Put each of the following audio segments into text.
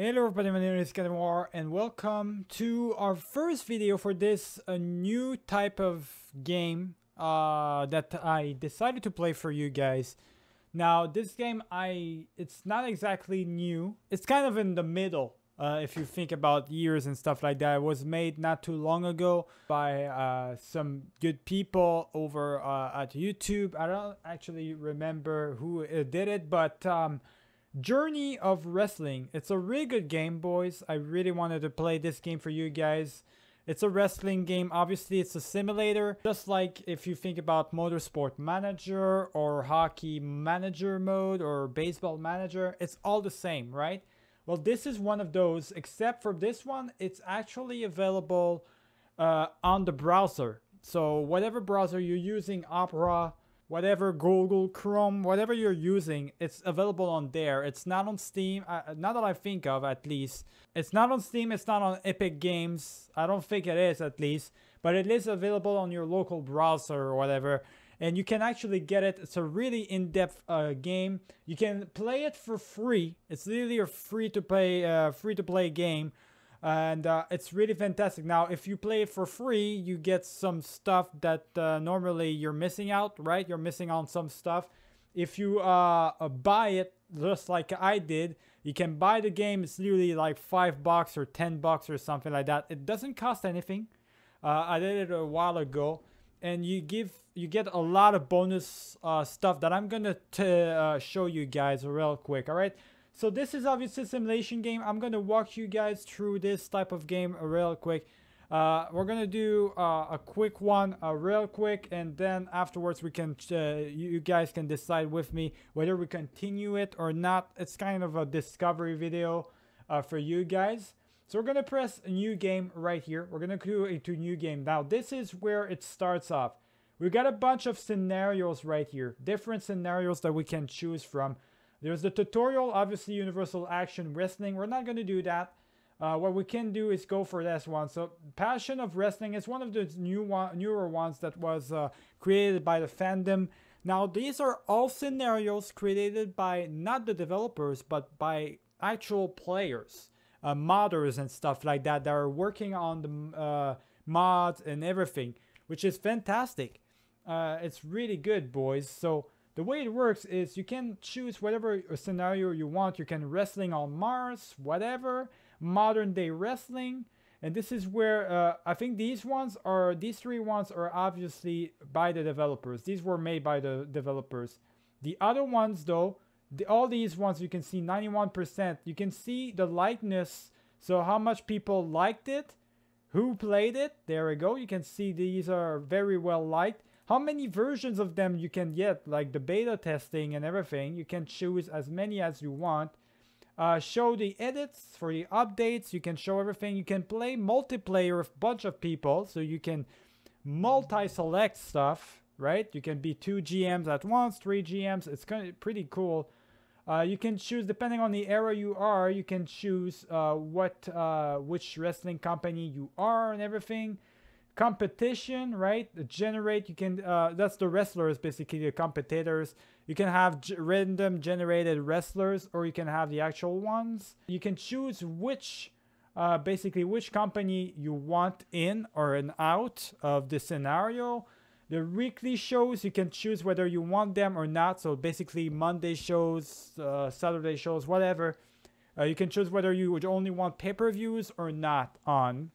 Hello everybody, my name is War and welcome to our first video for this a new type of game uh, that I decided to play for you guys. Now this game, I it's not exactly new. It's kind of in the middle uh, if you think about years and stuff like that. It was made not too long ago by uh, some good people over uh, at YouTube. I don't actually remember who uh, did it, but um, Journey of Wrestling. It's a really good game, boys. I really wanted to play this game for you guys. It's a wrestling game. Obviously, it's a simulator. Just like if you think about Motorsport Manager or Hockey Manager mode or Baseball Manager, it's all the same, right? Well, this is one of those, except for this one, it's actually available uh, on the browser. So whatever browser you're using, Opera, whatever Google Chrome, whatever you're using, it's available on there. It's not on Steam, uh, not that I think of at least. It's not on Steam, it's not on Epic Games. I don't think it is at least, but it is available on your local browser or whatever. And you can actually get it. It's a really in-depth uh, game. You can play it for free. It's literally a free-to-play, uh, free-to-play game and uh, it's really fantastic. Now, if you play it for free, you get some stuff that uh, normally you're missing out, right? You're missing on some stuff. If you uh, uh, buy it, just like I did, you can buy the game. It's literally like five bucks or ten bucks or something like that. It doesn't cost anything. Uh, I did it a while ago, and you give you get a lot of bonus uh, stuff that I'm gonna show you guys real quick. All right. So this is obviously a simulation game. I'm going to walk you guys through this type of game real quick. Uh, we're going to do uh, a quick one uh, real quick and then afterwards we can uh, you guys can decide with me whether we continue it or not. It's kind of a discovery video uh, for you guys. So we're going to press new game right here. We're going to do a to new game. Now this is where it starts off. We got a bunch of scenarios right here. Different scenarios that we can choose from. There's the tutorial, obviously Universal Action Wrestling. We're not going to do that. Uh, what we can do is go for this one. So Passion of Wrestling is one of the new one, newer ones that was uh, created by the fandom. Now these are all scenarios created by not the developers but by actual players, uh, modders and stuff like that that are working on the uh, mods and everything, which is fantastic. Uh, it's really good, boys. So the way it works is you can choose whatever scenario you want. You can wrestling on Mars, whatever, modern day wrestling. And this is where uh, I think these ones are, these three ones are obviously by the developers. These were made by the developers. The other ones though, the, all these ones you can see 91%. You can see the likeness. So how much people liked it, who played it. There we go. You can see these are very well liked how many versions of them you can get, like the beta testing and everything. You can choose as many as you want. Uh, show the edits for the updates. You can show everything. You can play multiplayer with a bunch of people, so you can multi-select stuff, right? You can be two GMs at once, three GMs. It's kind of pretty cool. Uh, you can choose, depending on the era you are, you can choose uh, what, uh, which wrestling company you are and everything competition, right? Generate, you can, uh, that's the wrestlers, basically the competitors. You can have random generated wrestlers or you can have the actual ones. You can choose which, uh, basically which company you want in or an out of the scenario. The weekly shows, you can choose whether you want them or not. So basically Monday shows, uh, Saturday shows, whatever. Uh, you can choose whether you would only want pay-per-views or not on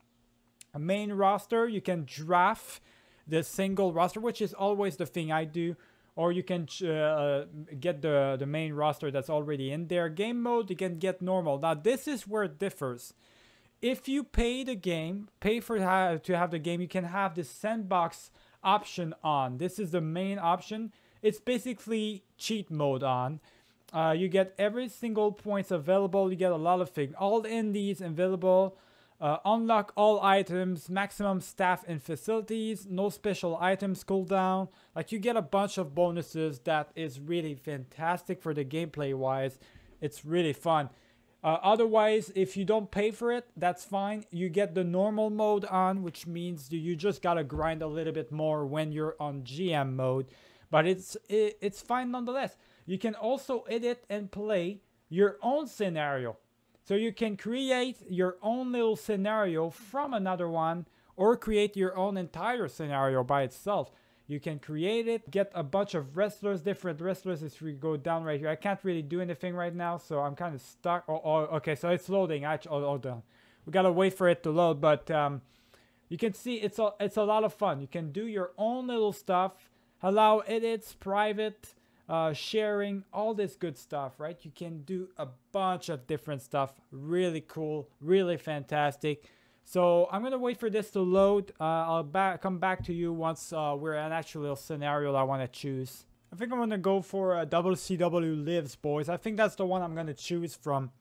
main roster. You can draft the single roster, which is always the thing I do. Or you can uh, get the, the main roster that's already in there. Game mode, you can get normal. Now, this is where it differs. If you pay the game, pay for to have the game, you can have the sandbox option on. This is the main option. It's basically cheat mode on. Uh, you get every single points available. You get a lot of things. All indies available. Uh, unlock all items, maximum staff and facilities, no special items cooldown. Like you get a bunch of bonuses that is really fantastic for the gameplay wise. It's really fun. Uh, otherwise, if you don't pay for it, that's fine. You get the normal mode on, which means you just gotta grind a little bit more when you're on GM mode. But it's it, it's fine nonetheless. You can also edit and play your own scenario. So you can create your own little scenario from another one or create your own entire scenario by itself. You can create it, get a bunch of wrestlers, different wrestlers as we go down right here. I can't really do anything right now, so I'm kind of stuck. Oh, oh okay, so it's loading. Actually, oh, oh, We gotta wait for it to load, but um, you can see it's a, it's a lot of fun. You can do your own little stuff, allow edits, private, uh, sharing, all this good stuff, right? You can do a bunch of different stuff. Really cool, really fantastic. So I'm gonna wait for this to load. Uh, I'll back, come back to you once uh, we're in actual scenario I want to choose. I think I'm gonna go for uh, WCW Lives, boys. I think that's the one I'm gonna choose from,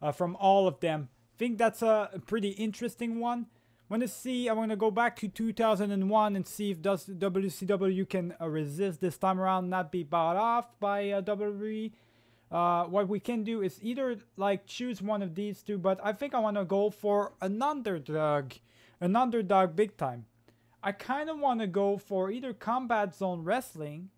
uh, from all of them. I think that's a pretty interesting one. I'm gonna see. I'm gonna go back to 2001 and see if does WCW can uh, resist this time around, not be bought off by uh, WWE uh, what we can do is either like choose one of these two, but I think I want to go for an underdog, an underdog big time. I kind of want to go for either Combat Zone Wrestling,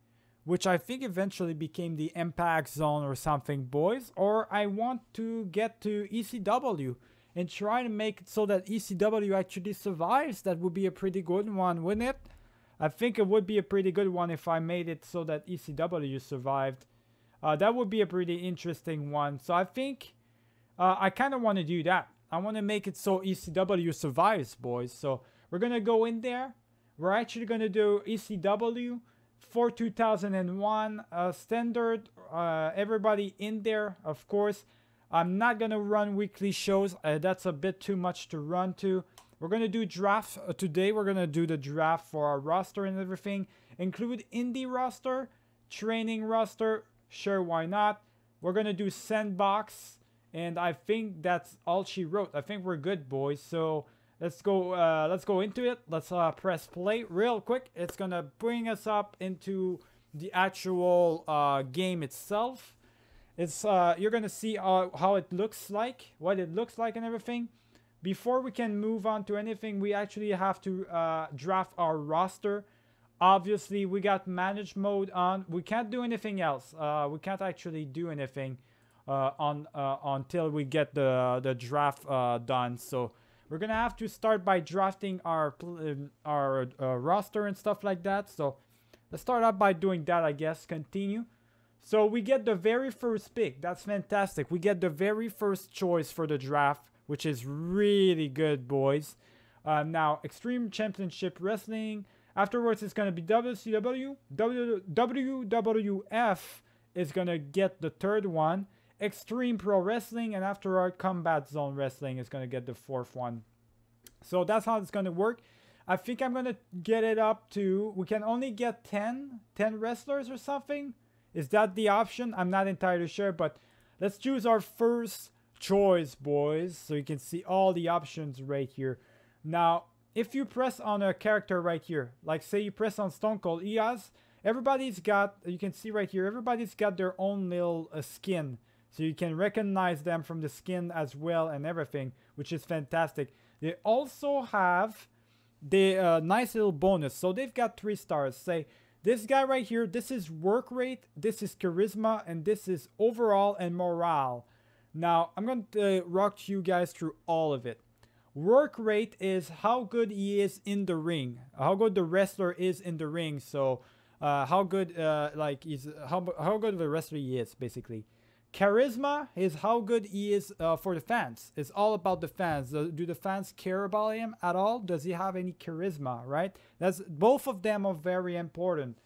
which I think eventually became the Impact Zone or something, boys, or I want to get to ECW and try to make it so that ECW actually survives. That would be a pretty good one, wouldn't it? I think it would be a pretty good one if I made it so that ECW survived. Uh, that would be a pretty interesting one. So I think uh, I kind of want to do that. I want to make it so ECW survives, boys. So we're going to go in there. We're actually going to do ECW for 2001 uh, standard. Uh, everybody in there, of course. I'm not going to run weekly shows. Uh, that's a bit too much to run to. We're going to do draft. Uh, today we're going to do the draft for our roster and everything. Include indie roster, training roster, Sure, why not? We're gonna do sandbox, and I think that's all she wrote. I think we're good, boys. So let's go. Uh, let's go into it. Let's uh, press play real quick. It's gonna bring us up into the actual uh, game itself. It's uh, you're gonna see uh, how it looks like, what it looks like, and everything. Before we can move on to anything, we actually have to uh, draft our roster. Obviously, we got manage mode on. We can't do anything else. Uh, we can't actually do anything uh, on uh, until we get the the draft uh, done. So we're gonna have to start by drafting our um, our uh, roster and stuff like that. So let's start out by doing that. I guess continue. So we get the very first pick. That's fantastic. We get the very first choice for the draft, which is really good, boys. Uh, now, Extreme Championship Wrestling. Afterwards, it's going to be WCW. WWF is going to get the third one. Extreme Pro Wrestling and after our Combat Zone Wrestling is going to get the fourth one. So that's how it's going to work. I think I'm going to get it up to, we can only get 10, 10 wrestlers or something. Is that the option? I'm not entirely sure, but let's choose our first choice, boys. So you can see all the options right here. Now, if you press on a character right here, like say you press on Stone Cold EOS, everybody's got, you can see right here, everybody's got their own little uh, skin. So you can recognize them from the skin as well and everything, which is fantastic. They also have the uh, nice little bonus. So they've got three stars. Say, this guy right here, this is work rate, this is charisma, and this is overall and morale. Now, I'm going to uh, rock you guys through all of it. Work rate is how good he is in the ring, how good the wrestler is in the ring. So, uh, how good, uh, like, is how how good of a wrestler he is, basically. Charisma is how good he is uh, for the fans. It's all about the fans. Do the fans care about him at all? Does he have any charisma? Right. That's both of them are very important.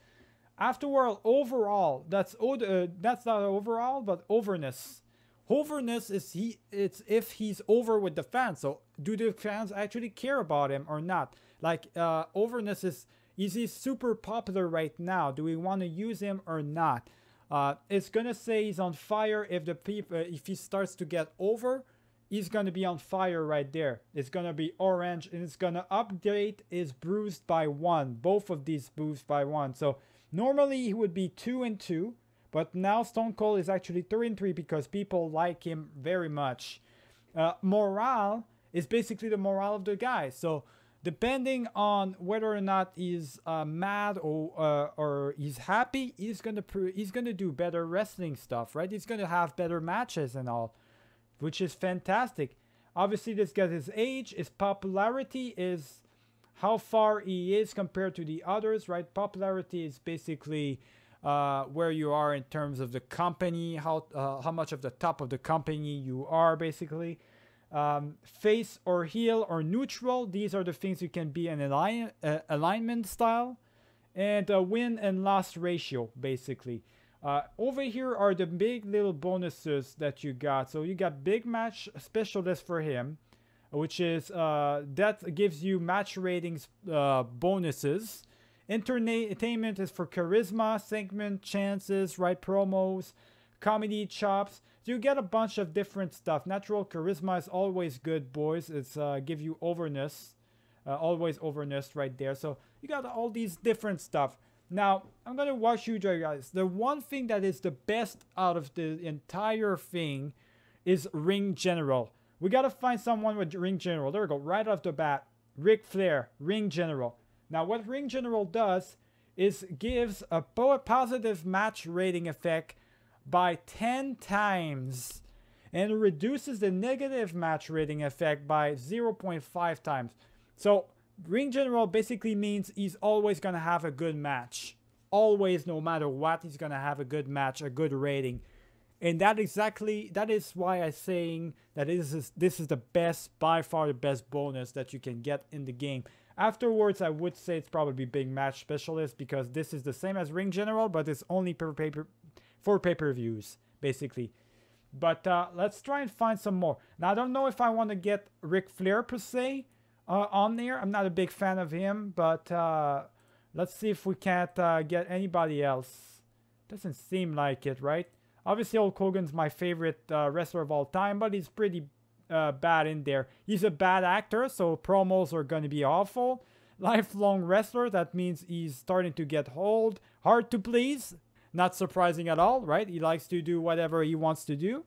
Afterward, overall, that's uh, that's not overall, but overness Overness is he it's if he's over with the fans. So do the fans actually care about him or not? Like uh overness is is he super popular right now? Do we want to use him or not? Uh, it's gonna say he's on fire if the people if he starts to get over, he's gonna be on fire right there. It's gonna be orange and it's gonna update is bruised by one. Both of these bruised by one. So normally he would be two and two. But now Stone Cold is actually 3 and 3 because people like him very much. Uh, morale is basically the morale of the guy. So depending on whether or not he's uh, mad or uh, or he's happy, he's gonna he's gonna do better wrestling stuff, right? He's gonna have better matches and all. which is fantastic. Obviously, this guy's his age, his popularity is how far he is compared to the others, right? Popularity is basically uh, where you are in terms of the company, how uh, how much of the top of the company you are, basically. Um, face or heel or neutral, these are the things you can be an align uh, alignment style. And win and loss ratio, basically. Uh, over here are the big little bonuses that you got. So you got big match specialist for him which is uh, that gives you match ratings uh, bonuses. Entertainment is for charisma, segment chances, right promos, comedy chops. So you get a bunch of different stuff. Natural charisma is always good, boys. It's uh, give you overness, uh, always overness right there. So you got all these different stuff. Now, I'm going to watch you guys. The one thing that is the best out of the entire thing is Ring General. We got to find someone with Ring General. There we go. Right off the bat. Ric Flair, Ring General. Now, what Ring General does is gives a positive match rating effect by 10 times and reduces the negative match rating effect by 0.5 times. So, Ring General basically means he's always going to have a good match. Always, no matter what, he's going to have a good match, a good rating. And that exactly that is why I'm saying that this is this is the best by far the best bonus that you can get in the game. Afterwards, I would say it's probably Big Match Specialist because this is the same as Ring General, but it's only per paper for pay-per-views basically. But uh, let's try and find some more. Now I don't know if I want to get Ric Flair per se uh, on there. I'm not a big fan of him, but uh, let's see if we can't uh, get anybody else. Doesn't seem like it, right? Obviously, Hulk Hogan's my favorite uh, wrestler of all time, but he's pretty uh, bad in there. He's a bad actor, so promos are going to be awful. Lifelong wrestler, that means he's starting to get old. Hard to please. Not surprising at all, right? He likes to do whatever he wants to do.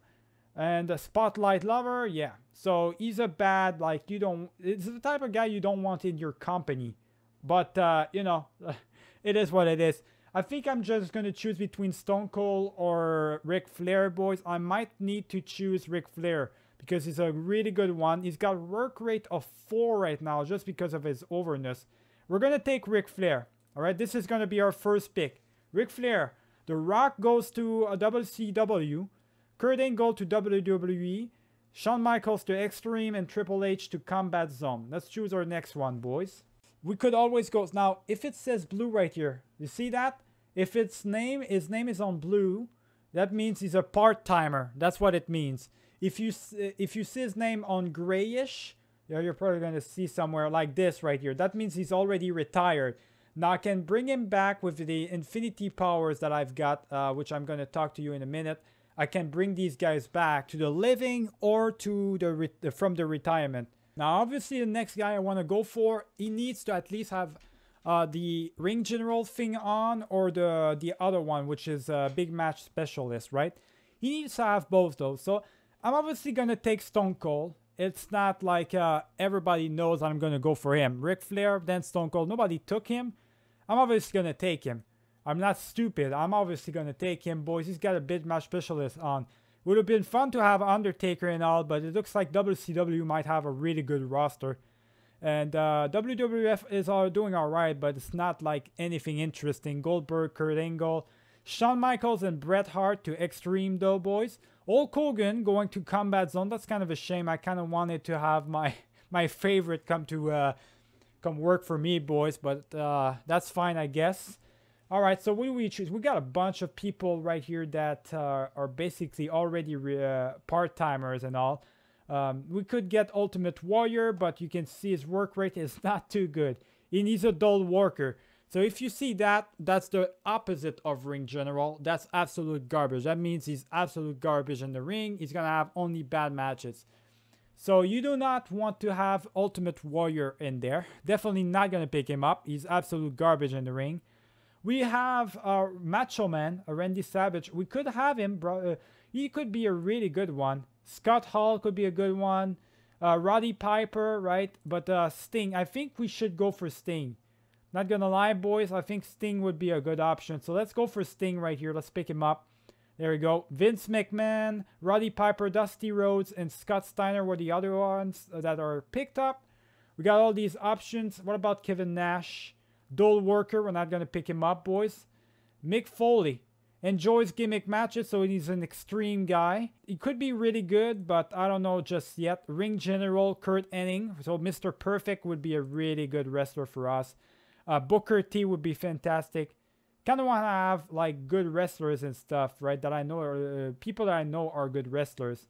And a spotlight lover, yeah. So he's a bad, like, you don't, it's the type of guy you don't want in your company. But, uh, you know, it is what it is. I think I'm just going to choose between Stone Cold or Ric Flair, boys. I might need to choose Ric Flair because he's a really good one. He's got work rate of 4 right now just because of his overness. We're going to take Ric Flair. All right, this is going to be our first pick. Ric Flair. The Rock goes to a WCW. Kurt Angle to WWE. Shawn Michaels to Extreme and Triple H to Combat Zone. Let's choose our next one, boys. We could always go... Now, if it says blue right here, you see that? If its name, his name is on blue, that means he's a part-timer. That's what it means. If you if you see his name on grayish, you you're probably going to see somewhere like this right here. That means he's already retired. Now I can bring him back with the infinity powers that I've got, uh, which I'm going to talk to you in a minute. I can bring these guys back to the living or to the from the retirement. Now obviously the next guy I want to go for, he needs to at least have uh, the ring general thing on or the the other one, which is a big match specialist, right? He needs to have both those. So I'm obviously gonna take Stone Cold. It's not like uh, everybody knows I'm gonna go for him. Ric Flair, then Stone Cold. Nobody took him. I'm obviously gonna take him. I'm not stupid. I'm obviously gonna take him, boys. He's got a big match specialist on. Would have been fun to have Undertaker and all, but it looks like WCW might have a really good roster. And uh, WWF is all doing all right, but it's not like anything interesting. Goldberg, Kurt Angle, Shawn Michaels, and Bret Hart to Extreme though, boys. Hulk Hogan going to Combat Zone. That's kind of a shame. I kind of wanted to have my my favorite come to uh, come work for me, boys. But uh, that's fine, I guess. All right, so what do we choose? We got a bunch of people right here that uh, are basically already uh, part-timers and all. Um, we could get Ultimate Warrior, but you can see his work rate is not too good. He needs a dull worker. So if you see that, that's the opposite of Ring General. That's absolute garbage. That means he's absolute garbage in the ring. He's going to have only bad matches. So you do not want to have Ultimate Warrior in there. Definitely not going to pick him up. He's absolute garbage in the ring. We have our Macho Man, a Randy Savage. We could have him, bro. Uh, he could be a really good one. Scott Hall could be a good one. Uh, Roddy Piper, right? But uh, Sting, I think we should go for Sting. Not gonna lie, boys, I think Sting would be a good option. So let's go for Sting right here. Let's pick him up. There we go. Vince McMahon, Roddy Piper, Dusty Rhodes, and Scott Steiner were the other ones that are picked up. We got all these options. What about Kevin Nash? Dull Worker, we're not going to pick him up, boys. Mick Foley enjoys gimmick matches, so he's an extreme guy. He could be really good, but I don't know just yet. Ring General Curt Hennig, so Mr. Perfect would be a really good wrestler for us. Uh, Booker T would be fantastic kind of want to have like good wrestlers and stuff, right? That I know uh, people that I know are good wrestlers.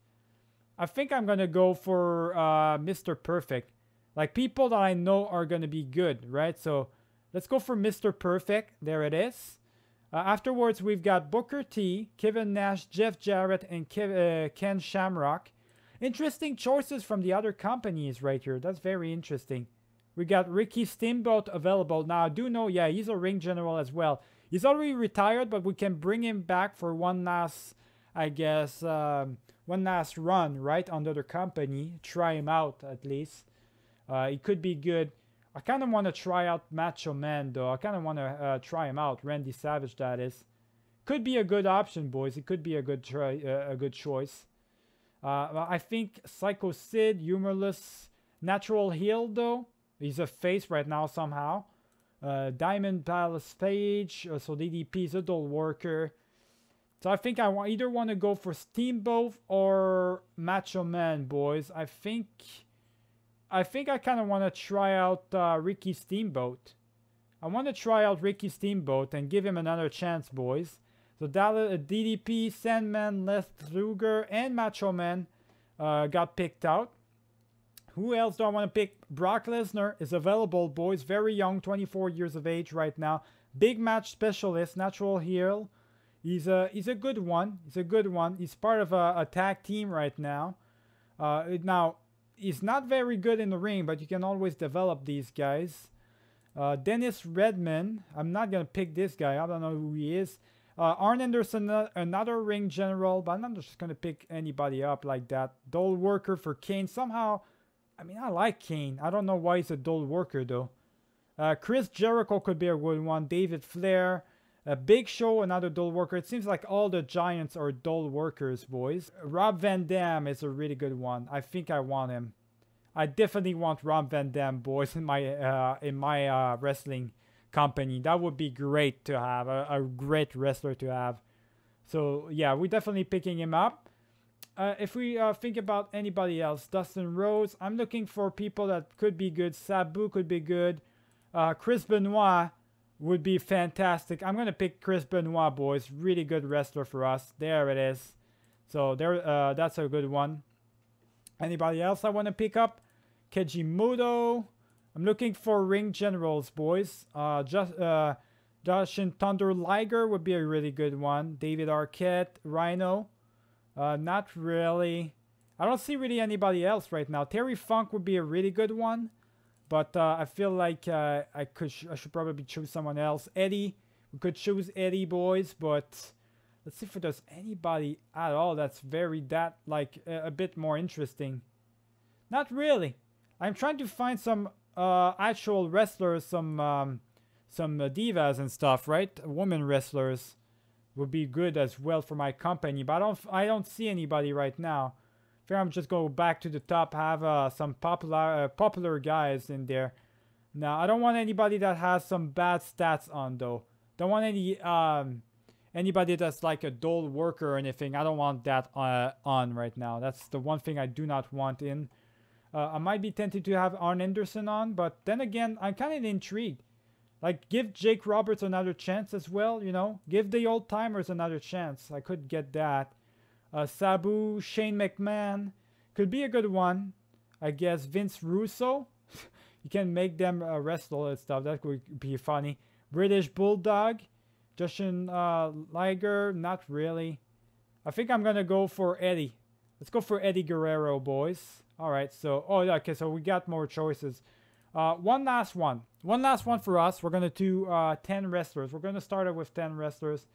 I think I'm gonna go for uh, Mr. Perfect, like people that I know are gonna be good, right? So let's go for Mr. Perfect. There it is. Uh, afterwards, we've got Booker T, Kevin Nash, Jeff Jarrett, and Kev uh, Ken Shamrock. Interesting choices from the other companies right here. That's very interesting. We got Ricky Steamboat available. Now, I do know, yeah, he's a ring general as well. He's already retired, but we can bring him back for one last, I guess, um, one last run, right, under the company. Try him out, at least. Uh, he could be good. I kind of want to try out Macho Man, though. I kind of want to uh, try him out. Randy Savage, that is. Could be a good option, boys. It could be a good try, uh, a good choice. Uh, I think Psycho Sid, Humorless, Natural Heel, though. He's a face right now somehow. Uh, Diamond Dallas Page, uh, so DDP is a Dull Worker. So I think I want, either want to go for Steamboat or Macho Man, boys. I think I think I kind of want to try out uh, Ricky Steamboat. I want to try out Ricky Steamboat and give him another chance, boys. So Dallas, uh, DDP, Sandman, Lex Luger, and Macho Man uh, got picked out. Who else do I want to pick? Brock Lesnar is available, boys. Very young, 24 years of age right now. Big match specialist, natural heel. He's a he's a good one. He's a good one. He's part of a, a tag team right now. Uh, now he's not very good in the ring, but you can always develop these guys. Uh, Dennis Rodman. I'm not gonna pick this guy. I don't know who he is. Uh, Arn Anderson, another ring general, but I'm not just gonna pick anybody up like that. Dull worker for Kane. Somehow I mean, I like Kane. I don't know why he's a dull worker, though. Uh, Chris Jericho could be a good one. David Flair. A Big Show, another dull worker. It seems like all the Giants are dull workers, boys. Rob Van Dam is a really good one. I think I want him. I definitely want Rob Van Dam, boys, in my uh, in my uh, wrestling company. That would be great to have. A, a great wrestler to have. So, yeah, we're definitely picking him up. Uh, if we uh, think about anybody else, Dustin Rhodes, I'm looking for people that could be good. Sabu could be good. Uh, Chris Benoit would be fantastic. I'm going to pick Chris Benoit, boys. Really good wrestler for us. There it is. So there, uh, that's a good one. Anybody else I want to pick up? Kejimoto. I'm looking for ring generals, boys. Uh, just uh, Jushin Thunder Liger would be a really good one. David Arquette, Rhino. Uh, not really. I don't see really anybody else right now. Terry Funk would be a really good one. But uh, I feel like uh, I could I should probably choose someone else. Eddie. We could choose Eddie, boys. But let's see if there's anybody at all that's very, that, like, a, a bit more interesting. Not really. I'm trying to find some uh, actual wrestlers, some um, some divas and stuff, right? Women wrestlers would be good as well for my company. But I don't I don't see anybody right now. Think I'm just go back to the top, have uh, some popular uh, popular guys in there. Now I don't want anybody that has some bad stats on though. Don't want any um anybody that's like a dull worker or anything. I don't want that uh, on right now. That's the one thing I do not want in. Uh, I might be tempted to have Arn Anderson on, but then again, I'm kind of intrigued. Like, give Jake Roberts another chance as well, you know? Give the old timers another chance. I could get that. Uh, Sabu, Shane McMahon. Could be a good one. I guess Vince Russo. you can make them uh, wrestle and stuff. That would be funny. British Bulldog. Justin uh, Liger. Not really. I think I'm going to go for Eddie. Let's go for Eddie Guerrero, boys. All right, so... Oh, yeah, okay, so we got more choices. Uh, one last one. One last one for us. We're going to do uh, 10 wrestlers. We're going to start out with 10 wrestlers.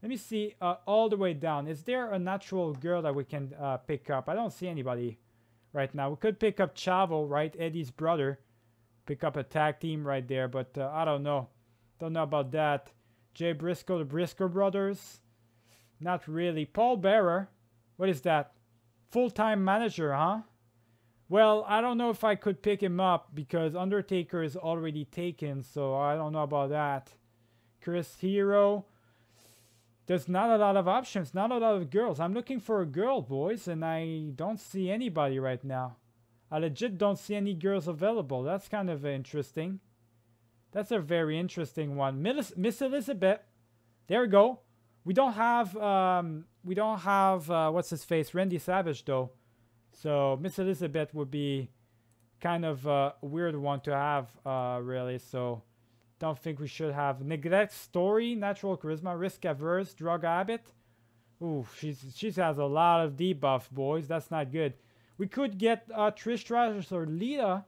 Let me see uh, all the way down. Is there a natural girl that we can uh, pick up? I don't see anybody right now. We could pick up Chavo, right? Eddie's brother. Pick up a tag team right there, but uh, I don't know. Don't know about that. Jay Briscoe, the Briscoe brothers. Not really. Paul Bearer. What is that? Full-time manager, huh? Well, I don't know if I could pick him up because Undertaker is already taken, so I don't know about that. Chris Hero. There's not a lot of options, not a lot of girls. I'm looking for a girl, boys, and I don't see anybody right now. I legit don't see any girls available. That's kind of interesting. That's a very interesting one. Miss Elizabeth. There we go. We don't have, um, we don't have, uh, what's his face? Randy Savage, though. So Miss Elizabeth would be kind of a weird one to have, uh, really. So don't think we should have. Neglect story, natural charisma, risk averse, drug habit. Ooh, she's she has a lot of debuff, boys. That's not good. We could get uh, Trish Stratus or Lita.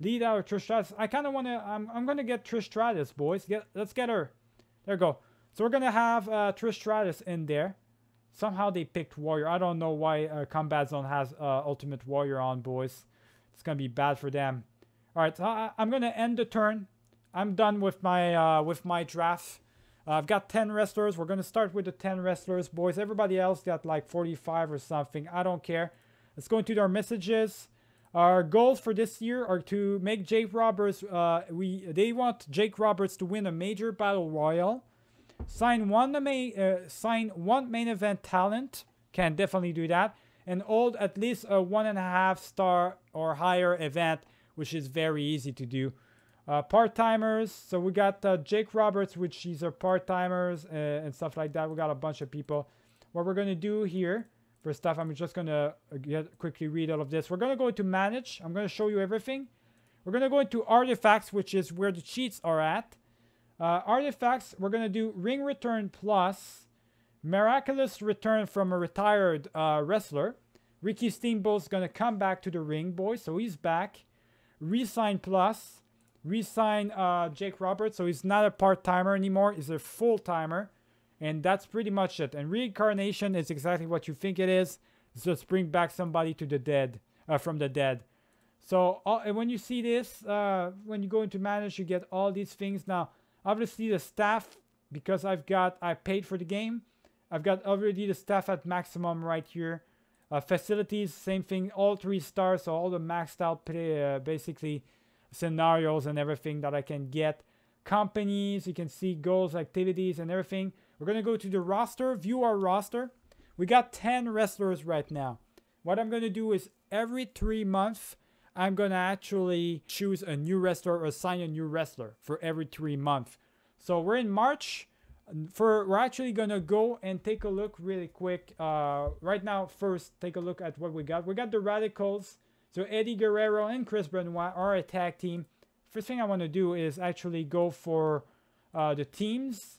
Lita or Trish Stratus. I kind of want to, I'm, I'm going to get Trish Stratus, boys. Get, let's get her. There we go. So we're going to have uh, Trish Stratus in there. Somehow they picked Warrior. I don't know why uh, Combat Zone has uh, Ultimate Warrior on, boys. It's going to be bad for them. All right, so I, I'm going to end the turn. I'm done with my uh, with my draft. Uh, I've got 10 wrestlers. We're going to start with the 10 wrestlers, boys. Everybody else got like 45 or something. I don't care. Let's go into our messages. Our goals for this year are to make Jake Roberts. Uh, we they want Jake Roberts to win a major battle royal. Sign one main uh, sign one main event talent. Can definitely do that. And hold at least a one and a half star or higher event, which is very easy to do. Uh, part-timers, so we got uh, Jake Roberts, which these are part-timers uh, and stuff like that. We got a bunch of people. What we're going to do here for stuff, I'm just going to get, quickly read all of this. We're going to go into manage. I'm going to show you everything. We're going to go into artifacts, which is where the cheats are at. Uh, artifacts, we're going to do ring return plus miraculous return from a retired uh, wrestler. Ricky Steamboat's going to come back to the ring, boys, so he's back. Resign plus re-sign uh, Jake Roberts, so he's not a part-timer anymore. He's a full-timer. And that's pretty much it. And reincarnation is exactly what you think it is. Just bring back somebody to the dead, uh, from the dead. So uh, when you see this, uh, when you go into manage, you get all these things. Now, obviously the staff, because I've got, I paid for the game. I've got already the staff at maximum right here. Uh, facilities, same thing, all three stars, so all the maxed out play, uh, basically scenarios and everything that I can get. Companies, you can see goals, activities, and everything. We're going to go to the roster, view our roster. We got 10 wrestlers right now. What I'm going to do is every three months, I'm to actually choose a new wrestler or assign a new wrestler for every three months. So we're in March. For We're actually to go and take a look really quick. Uh, right now, first, take a look at what we got. We got the Radicals. So Eddie Guerrero and Chris Benoit are a tag team. First thing I want to do is actually go for uh, the teams.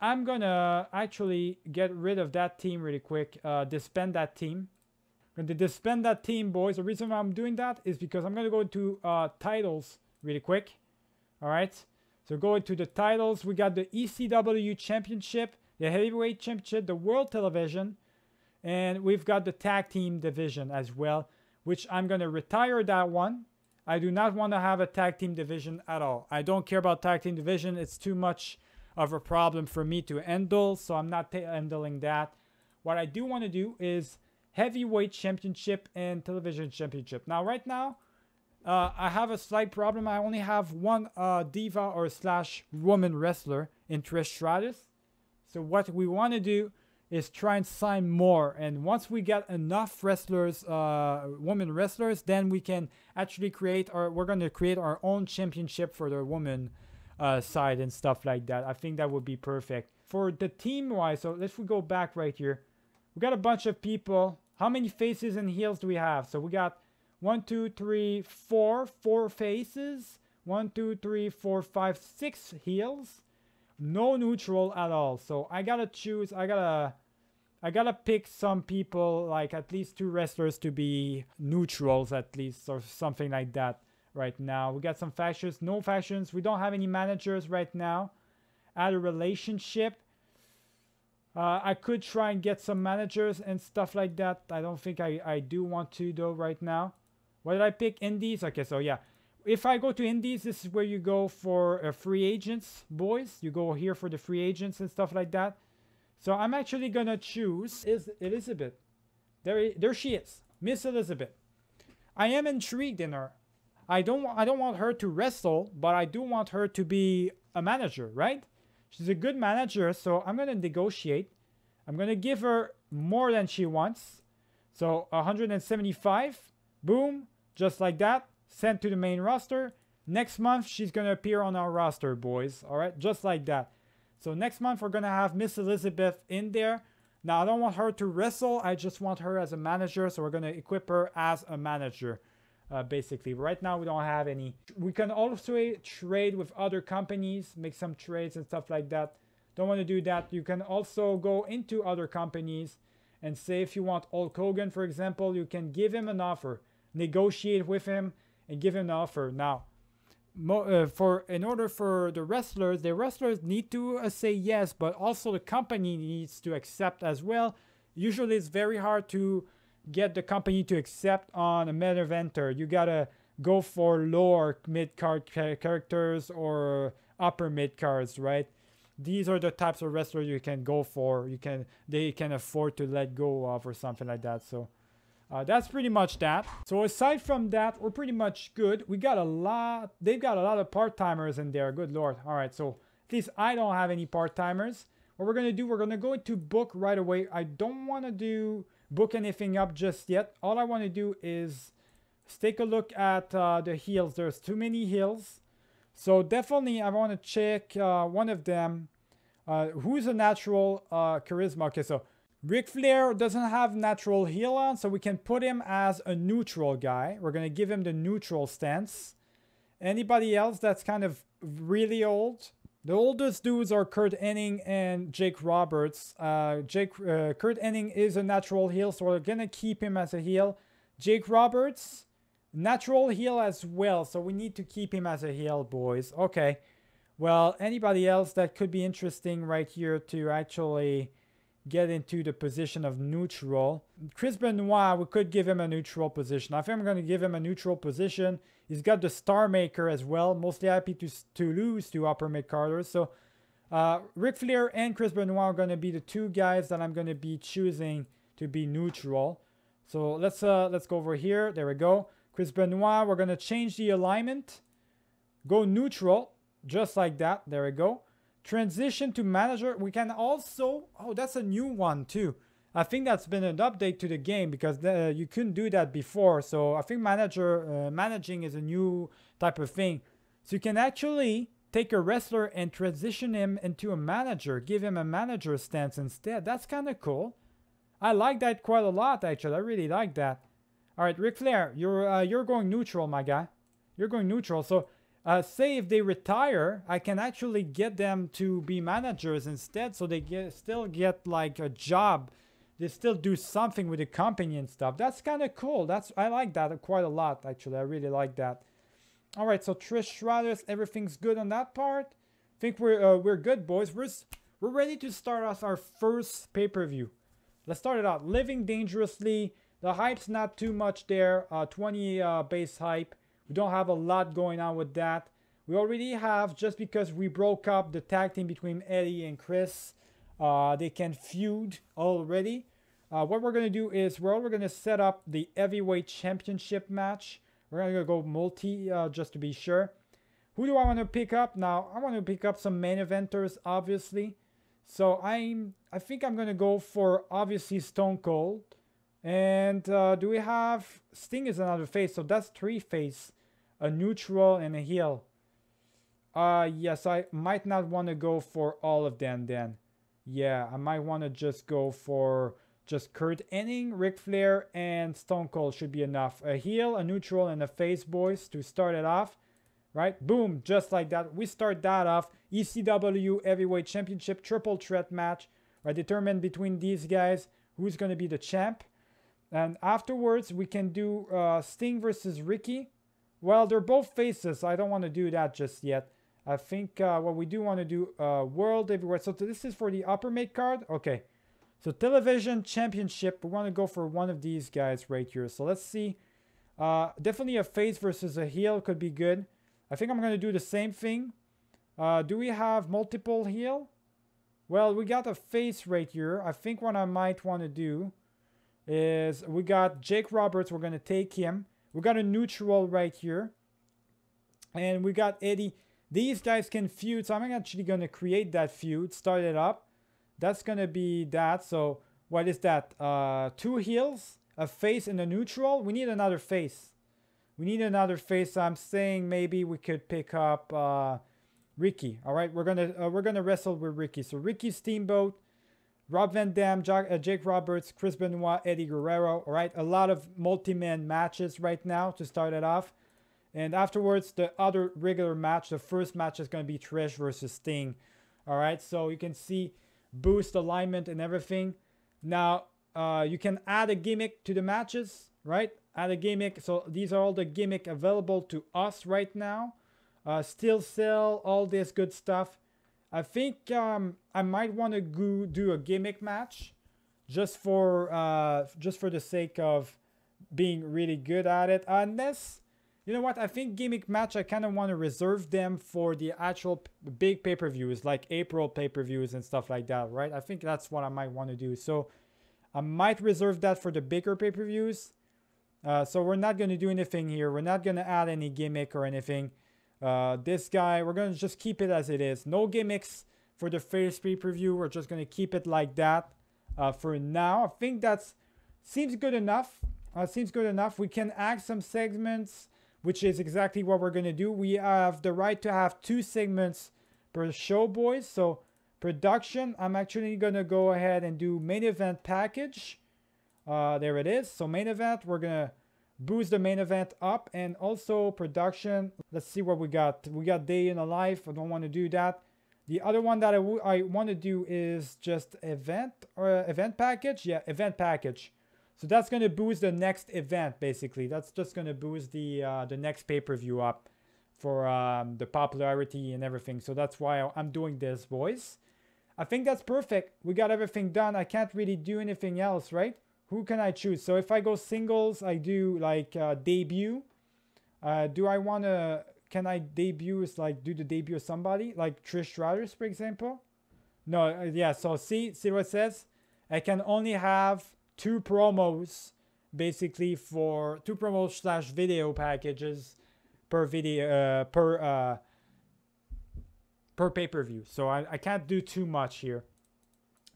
I'm gonna actually get rid of that team really quick. Uh, disband that team. Going to disband that team, boys. The reason why I'm doing that is because I'm going to go to uh, titles really quick. All right. So going to the titles. We got the ECW Championship, the Heavyweight Championship, the World Television, and we've got the Tag Team Division as well which I'm going to retire that one. I do not want to have a tag team division at all. I don't care about tag team division. It's too much of a problem for me to handle, so I'm not handling that. What I do want to do is heavyweight championship and television championship. Now, right now, uh, I have a slight problem. I only have one uh, diva or slash woman wrestler in Trish Stratus. So what we want to do is try and sign more. And once we get enough wrestlers, uh, women wrestlers, then we can actually create our, we're going to create our own championship for the woman uh, side and stuff like that. I think that would be perfect. For the team wise, so let's we go back right here. We got a bunch of people. How many faces and heels do we have? So we got one, two, three, four, four faces. One, two, three, four, five, six heels. No neutral at all. So I gotta choose, I gotta I gotta pick some people, like at least two wrestlers to be neutrals at least, or something like that right now. We got some factions, no factions. We don't have any managers right now. Add a relationship. Uh, I could try and get some managers and stuff like that. I don't think I, I do want to though right now. What did I pick? Indies? Okay, so yeah. If I go to Indies, this is where you go for uh, free agents, boys. You go here for the free agents and stuff like that. So I'm actually gonna choose is Elizabeth. There, there she is, Miss Elizabeth. I am intrigued in her. I don't, I don't want her to wrestle, but I do want her to be a manager, right? She's a good manager, so I'm gonna negotiate. I'm gonna give her more than she wants. So 175, boom, just like that, sent to the main roster. Next month, she's gonna appear on our roster, boys. All right, just like that. So next month we're gonna have Miss Elizabeth in there. Now I don't want her to wrestle. I just want her as a manager. So we're gonna equip her as a manager. Uh, basically, right now we don't have any. We can also trade with other companies, make some trades and stuff like that. Don't want to do that. You can also go into other companies and say if you want Hulk Hogan, for example, you can give him an offer, negotiate with him, and give him an offer. Now, uh, for in order for the wrestlers, the wrestlers need to uh, say yes, but also the company needs to accept as well. Usually, it's very hard to get the company to accept on a main eventer. You gotta go for lower mid card characters or upper mid cards, right? These are the types of wrestlers you can go for. You can they can afford to let go of or something like that. So uh, that's pretty much that. So aside from that, we're pretty much good. We got a lot, they've got a lot of part-timers in there. Good Lord. All right, so at least I don't have any part-timers. What we're going to do, we're going to go into book right away. I don't want to do book anything up just yet. All I want to do is take a look at uh, the heels. There's too many heels. So definitely I want to check uh, one of them. Uh, who's a natural uh, charisma? Okay, so Ric Flair doesn't have natural heel on, so we can put him as a neutral guy. We're going to give him the neutral stance. Anybody else that's kind of really old? The oldest dudes are Curt Hennig and Jake Roberts. Uh, Jake, uh, Curt Hennig is a natural heel, so we're to keep him as a heel. Jake Roberts, natural heel as well, so we need to keep him as a heel, boys. Okay. Well, anybody else that could be interesting right here to actually get into the position of neutral. Chris Benoit, we could give him a neutral position. I think I'm going to give him a neutral position. He's got the Star Maker as well. Mostly happy to, to lose to upper mid. So uh, Ric Flair and Chris Benoit are going to be the two guys that I'm going to be choosing to be neutral. So let's uh, let's go over here. There we go. Chris Benoit, we're going to change the alignment. Go neutral, just like that. There we go. Transition to manager. We can also, oh, that's a new one too. I think that's been an update to the game because the, you couldn't do that before. So I think manager uh, managing is a new type of thing. So you can actually take a wrestler and transition him into a manager, give him a manager stance instead. That's kind of cool. I like that quite a lot actually. I really like that. All right, Ric Flair, you're uh, you're going neutral, my guy. You're going neutral. So uh, say if they retire, I can actually get them to be managers instead, so they get still get like a job. They still do something with the company and stuff. That's kind of cool. That's I like that quite a lot actually. I really like that. All right, so Trish Stratus, everything's good on that part. I Think we're uh, we're good, boys. We're we're ready to start off our first pay per view. Let's start it out. Living dangerously. The hype's not too much there. Uh, 20 uh, base hype. We don't have a lot going on with that. We already have, just because we broke up the tag team between Eddie and Chris, uh, they can feud already. Uh, what we're going to do is we're, we're going to set up the heavyweight championship match. We're going to go multi uh, just to be sure. Who do I want to pick up now? I want to pick up some main eventers, obviously. So I'm, I think I'm going to go for obviously Stone Cold. And uh, do we have Sting is another face, so that's three face, a neutral and a heel. Uh, yes, I might not want to go for all of them then. Yeah, I might want to just go for just Curt Hennig, Ric Flair, and Stone Cold should be enough. A heel, a neutral, and a face, boys, to start it off. Right? Boom, just like that. We start that off. ECW Heavyweight Championship Triple Threat match. Right? Determined between these guys who's going to be the champ. And afterwards, we can do uh, Sting versus Ricky. Well, they're both faces. I don't want to do that just yet. I think uh, what we do want to do uh, World Everywhere. So this is for the upper mid card. Okay. So Television Championship. We want to go for one of these guys right here. So let's see. Uh, definitely a face versus a heel could be good. I think I'm going to do the same thing. Uh, do we have multiple heel? Well, we got a face right here. I think what I might want to do is we got Jake Roberts. We're going to take him. We got a neutral right here. And we got Eddie. These guys can feud. So I'm actually going to create that feud. Start it up. That's going to be that. So what is that? Uh, two heels, a face, and a neutral. We need another face. We need another face. So I'm saying maybe we could pick up... Uh, Ricky. All right, we're gonna uh, we're gonna wrestle with Ricky. So Ricky Steamboat, Rob Van Dam, uh, Jake Roberts, Chris Benoit, Eddie Guerrero. All right, a lot of multi-man matches right now to start it off. And afterwards, the other regular match, the first match is going to be Trish versus Sting. All right, so you can see boost alignment and everything. Now, uh, you can add a gimmick to the matches, right? Add a gimmick. So these are all the gimmick available to us right now uh, still sell all this good stuff. I think um, I might want to go do a gimmick match just for uh, just for the sake of being really good at it. Unless, you know what, I think gimmick match, I kind of want to reserve them for the actual big pay-per-views, like April pay-per-views and stuff like that, right? I think that's what I might want to do. So I might reserve that for the bigger pay-per-views. Uh, so we're not going to do anything here. We're not going to add any gimmick or anything. Uh, this guy, we're going to just keep it as it is. No gimmicks for the first pay-per-view. We're just going to keep it like that uh, for now. I think that's seems good enough. Uh, seems good enough. We can add some segments, which is exactly what we're going to do. We have the right to have two segments per show, boys. So production, I'm actually going to go ahead and do main event package. Uh, there it is. So main event, we're going to boost the main event up and also production. Let's see what we got. We got day in a life. I don't want to do that. The other one that I, I want to do is just event or event package. Yeah, event package. So that's going to boost the next event basically. That's just going to boost the uh, the next pay-per-view up for um, the popularity and everything. So that's why I'm doing this, boys. I think that's perfect. We got everything done. I can't really do anything else, right? Who can I choose? So if I go singles, I do like uh, debut. Uh, do I want to, can I debut is like do the debut of somebody like Trish Stratus, for example? No, uh, yeah, so see, see what it says? I can only have two promos basically for two promos slash video packages per video, uh, per, uh, per pay-per-view. So I, I can't do too much here.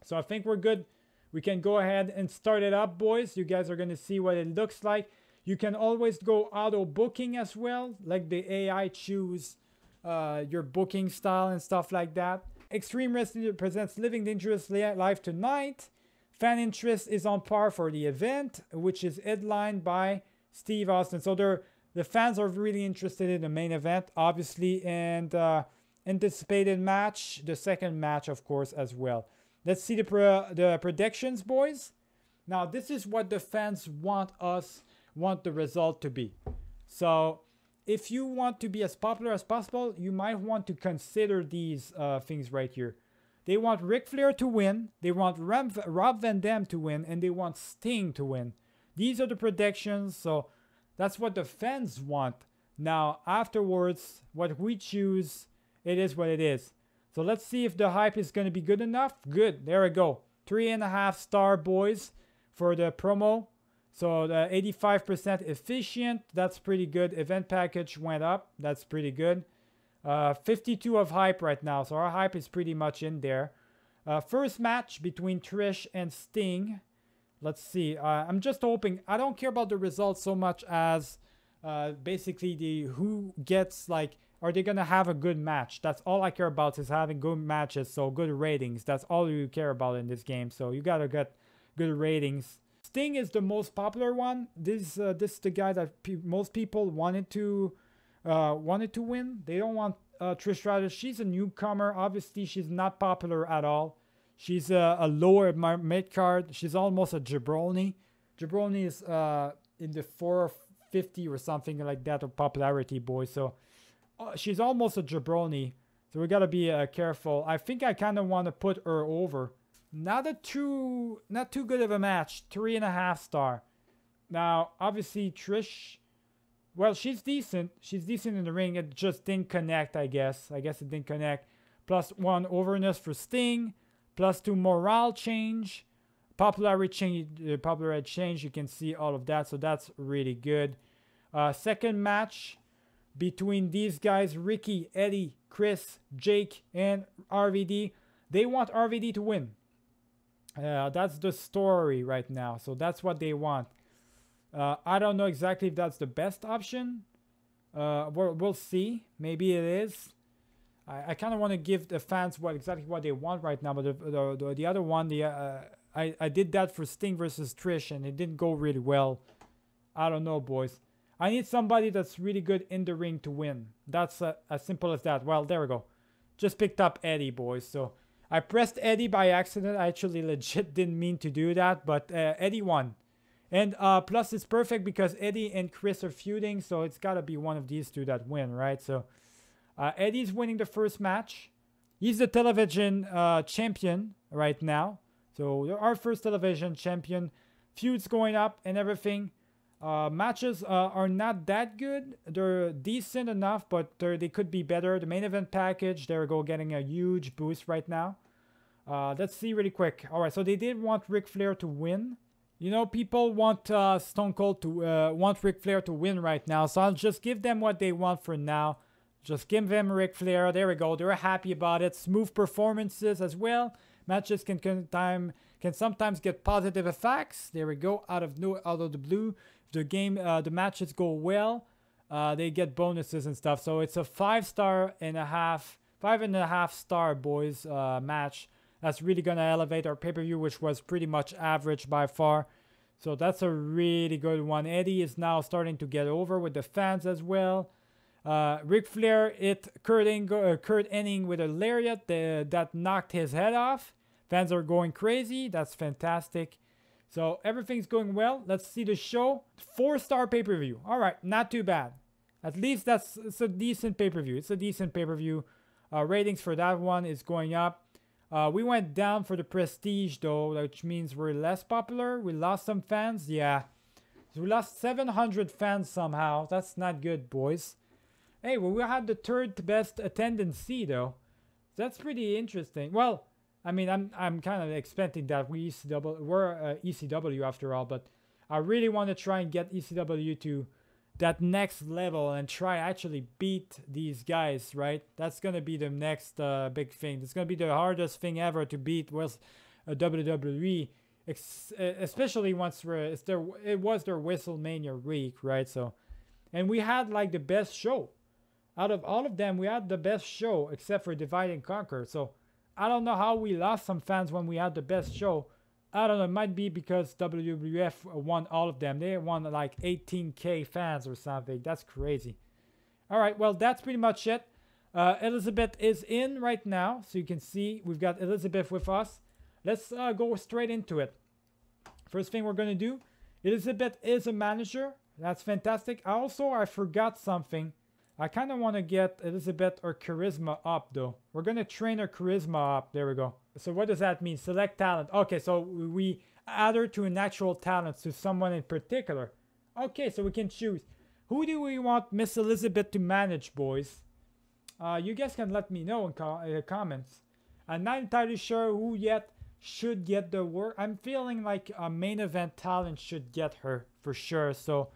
So I think we're good we can go ahead and start it up, boys. You guys are going to see what it looks like. You can always go auto booking as well, like the AI choose uh, your booking style and stuff like that. Extreme Wrestling presents Living Dangerously live tonight. Fan interest is on par for the event, which is headlined by Steve Austin. So they're, the fans are really interested in the main event, obviously, and uh, anticipated match, the second match, of course, as well. Let's see the, the predictions, boys. Now, this is what the fans want us, want the result to be. So, if you want to be as popular as possible, you might want to consider these uh, things right here. They want Ric Flair to win, they want Ram Rob Van Dam to win, and they want Sting to win. These are the predictions, so that's what the fans want. Now, afterwards, what we choose, it is what it is. So let's see if the hype is going to be good enough. Good. There we go. Three and a half star boys for the promo. So the 85% efficient. That's pretty good. Event package went up. That's pretty good. Uh, 52 of hype right now. So our hype is pretty much in there. Uh, first match between Trish and Sting. Let's see. Uh, I'm just hoping. I don't care about the results so much as uh, basically the who gets like are they gonna have a good match? That's all I care about is having good matches, so good ratings. That's all you care about in this game. So you gotta get good ratings. Sting is the most popular one. This uh, this is the guy that pe most people wanted to uh, wanted to win. They don't want uh, Trish Stratus. She's a newcomer. Obviously, she's not popular at all. She's a, a lower mid card. She's almost a jabroni. Jabroni is uh, in the 450 or something like that of popularity, boy. So she's almost a jabroni. So we got to be uh, careful. I think I kind of want to put her over. Not a too, not too good of a match. Three and a half star. Now, obviously, Trish, well, she's decent. She's decent in the ring. It just didn't connect, I guess. I guess it didn't connect. Plus one overness for Sting. plus two morale change, popularity change, uh, popularity change. You can see all of that, so that's really good. Uh, second match between these guys, Ricky, Eddie, Chris, Jake, and RVD. They want RVD to win. Uh, that's the story right now. So that's what they want. Uh, I don't know exactly if that's the best option. Uh, we'll, we'll see. Maybe it is. I, I kind of want to give the fans what exactly what they want right now. But the, the, the, the other one, the uh, I, I did that for Sting versus Trish, and it didn't go really well. I don't know, boys. I need somebody that's really good in the ring to win. That's uh, as simple as that. Well, there we go. Just picked up Eddie, boys. So I pressed Eddie by accident. I actually legit didn't mean to do that, but uh, Eddie won. And uh, plus, it's perfect because Eddie and Chris are feuding, so it's got to be one of these two that win, right? So uh, Eddie's winning the first match. He's the television uh, champion right now. So our first television champion. Feuds going up and everything. Uh, matches uh, are not that good. They're decent enough, but they could be better. The main event package, there we go, getting a huge boost right now. Uh, let's see really quick. All right, so they did want Ric Flair to win. You know, people want uh, Stone Cold to uh, want Ric Flair to win right now, so I'll just give them what they want for now. Just give them Ric Flair. There we go. They're happy about it. Smooth performances as well. Matches can can time can sometimes get positive effects. There we go. Out of no out of the blue, the game uh, the matches go well, uh, they get bonuses and stuff. So it's a five star and a half, five and a half star boys uh, match. That's really gonna elevate our pay per view, which was pretty much average by far. So that's a really good one. Eddie is now starting to get over with the fans as well. Uh, Ric Flair hit Curt, uh, Curt Hennig with a lariat that knocked his head off. Fans are going crazy. That's fantastic. So everything's going well. Let's see the show. Four star pay per view. All right, not too bad. At least that's it's a decent pay per view. It's a decent pay per view. Uh, ratings for that one is going up. Uh, we went down for the prestige though, which means we're less popular. We lost some fans. Yeah. So we lost 700 fans somehow. That's not good, boys. Hey, well, we had the third best attendance though. That's pretty interesting. Well, I mean, I'm I'm kind of expecting that we ECW we're uh, ECW after all, but I really want to try and get ECW to that next level and try actually beat these guys, right? That's gonna be the next uh, big thing. It's gonna be the hardest thing ever to beat was a WWE, especially once it's their it was their WrestleMania week, right? So, and we had like the best show out of all of them. We had the best show except for Divide and Conquer. So I don't know how we lost some fans when we had the best show. I don't know. It might be because WWF won all of them. They won like 18k fans or something. That's crazy. All right. Well, that's pretty much it. Uh, Elizabeth is in right now, so you can see we've got Elizabeth with us. Let's uh, go straight into it. First thing we're gonna do. Elizabeth is a manager. That's fantastic. Also, I forgot something. I kind of want to get Elizabeth or charisma up though. We're going to train her charisma up. There we go. So what does that mean? Select talent. Okay, so we add her to natural talent to someone in particular. Okay, so we can choose. Who do we want Miss Elizabeth to manage, boys? Uh, you guys can let me know in co uh, comments. I'm not entirely sure who yet should get the work. I'm feeling like a main event talent should get her for sure. So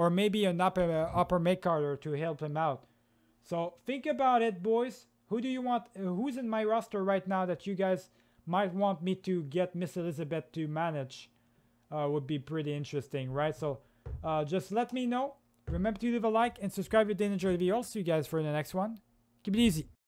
or maybe an upper, upper mid carder to help him out. So think about it, boys. Who do you want? Who's in my roster right now that you guys might want me to get Miss Elizabeth to manage? Uh, would be pretty interesting, right? So uh, just let me know. Remember to leave a like and subscribe if you did enjoy the video. I'll see you guys for the next one. Keep it easy.